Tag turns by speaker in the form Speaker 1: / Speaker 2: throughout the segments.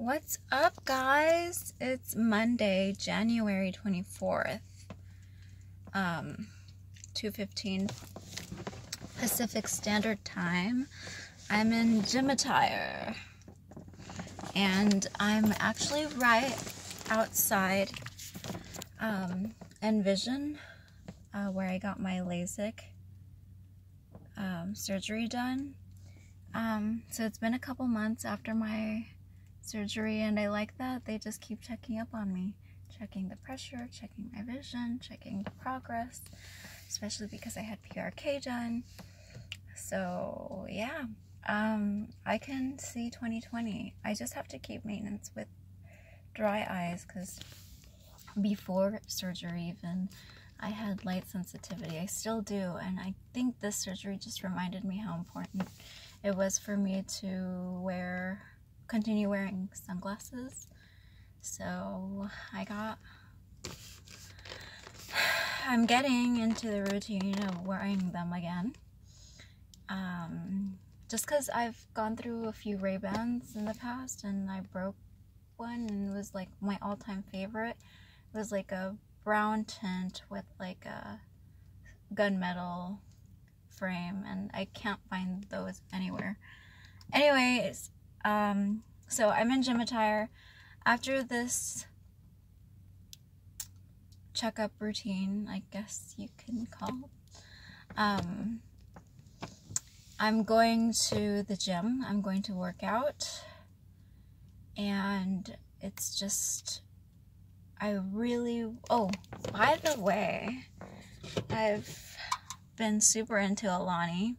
Speaker 1: What's up, guys? It's Monday, January 24th, um, 2.15 Pacific Standard Time. I'm in gym attire, and I'm actually right outside um, Nvision, uh, where I got my LASIK um, surgery done. Um, so it's been a couple months after my surgery, and I like that they just keep checking up on me, checking the pressure, checking my vision, checking the progress, especially because I had PRK done. So, yeah, um, I can see 2020. I just have to keep maintenance with dry eyes because before surgery, even I had light sensitivity. I still do, and I think this surgery just reminded me how important it was for me to wear continue wearing sunglasses. So I got, I'm getting into the routine of wearing them again. Um, just because I've gone through a few Ray-Bans in the past and I broke one and it was like my all-time favorite. It was like a brown tint with like a gunmetal frame and I can't find those anywhere. Anyways, um, so I'm in gym attire. After this checkup routine, I guess you can call, um, I'm going to the gym. I'm going to work out. And it's just, I really, oh, by the way, I've been super into Alani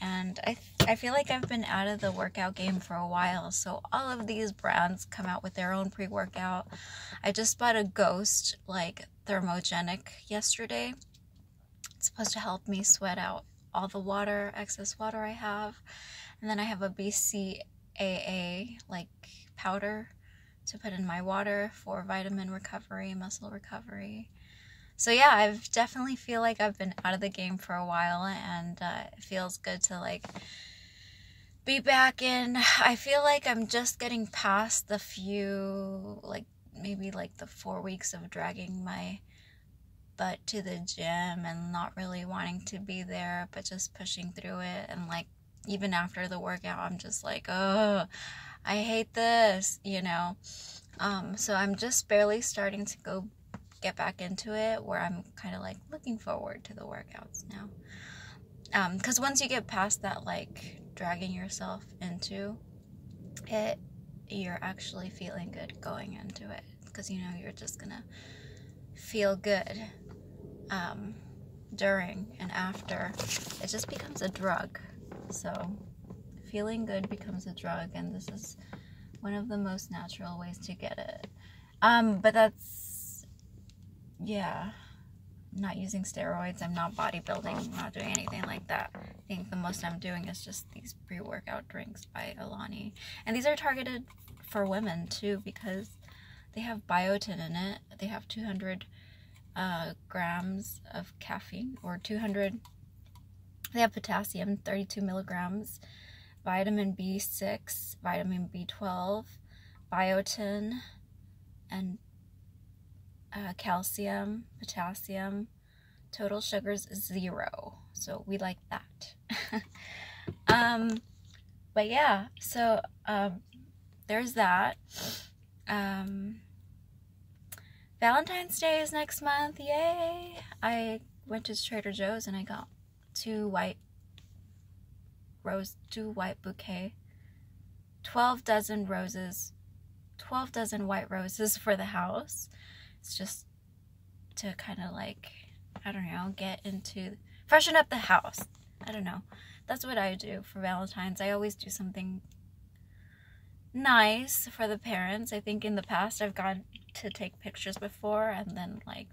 Speaker 1: and I, I feel like I've been out of the workout game for a while. So all of these brands come out with their own pre-workout. I just bought a Ghost like thermogenic yesterday. It's supposed to help me sweat out all the water, excess water I have. And then I have a BCAA like powder to put in my water for vitamin recovery, muscle recovery so yeah, I've definitely feel like I've been out of the game for a while, and uh, it feels good to like be back in. I feel like I'm just getting past the few, like maybe like the four weeks of dragging my butt to the gym and not really wanting to be there, but just pushing through it. And like even after the workout, I'm just like, oh, I hate this, you know. Um, so I'm just barely starting to go get back into it where I'm kind of like looking forward to the workouts now. Because um, once you get past that, like dragging yourself into it, you're actually feeling good going into it because you know you're just gonna feel good um, during and after. It just becomes a drug. So, feeling good becomes a drug, and this is one of the most natural ways to get it. Um, but that's yeah, I'm not using steroids. I'm not bodybuilding. I'm not doing anything like that. I think the most I'm doing is just these pre-workout drinks by Alani. And these are targeted for women too because they have biotin in it. They have 200 uh, grams of caffeine or 200. They have potassium, 32 milligrams, vitamin B6, vitamin B12, biotin, uh, calcium, potassium, total sugars zero. So we like that. um, but yeah, so um, there's that. Um, Valentine's Day is next month. Yay! I went to Trader Joe's and I got two white rose, two white bouquet, 12 dozen roses, 12 dozen white roses for the house. It's just to kind of like, I don't know, get into, freshen up the house. I don't know. That's what I do for Valentine's. I always do something nice for the parents. I think in the past I've gone to take pictures before and then like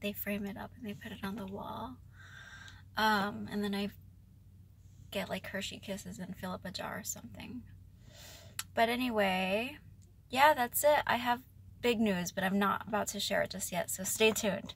Speaker 1: they frame it up and they put it on the wall. Um, and then I get like Hershey Kisses and fill up a jar or something. But anyway, yeah, that's it. I have big news, but I'm not about to share it just yet, so stay tuned.